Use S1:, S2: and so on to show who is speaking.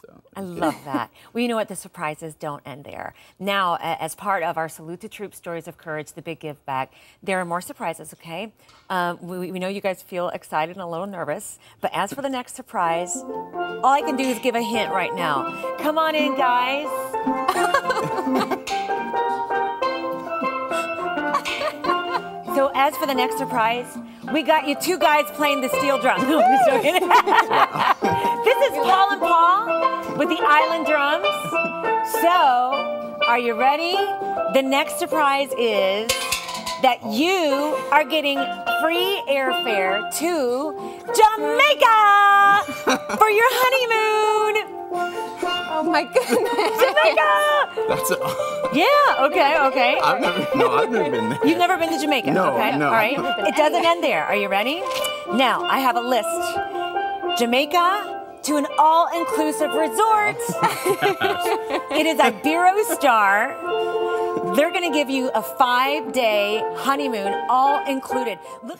S1: So
S2: I love that. Well, you know what? The surprises don't end there. Now, as part of our Salute to Troops Stories of Courage, the big give back, there are more surprises, okay? Um, we, we know you guys feel excited and a little nervous, but as for the next surprise, all I can do is give a hint right now. Come on in, guys. so, as for the next surprise, we got you two guys playing the steel drum. with the Island Drums. So, are you ready? The next surprise is that you are getting free airfare to Jamaica for your honeymoon.
S3: Oh my goodness.
S2: Jamaica!
S1: that's a,
S2: Yeah, okay, okay.
S1: I've never no, I've never been there.
S2: You've never been to Jamaica?
S1: No,
S2: okay.
S1: no.
S2: All right. It doesn't end there. Are you ready? Now, I have a list Jamaica to an all inclusive resort. it is Ibero Star. They're going to give you a five day honeymoon, all included. Look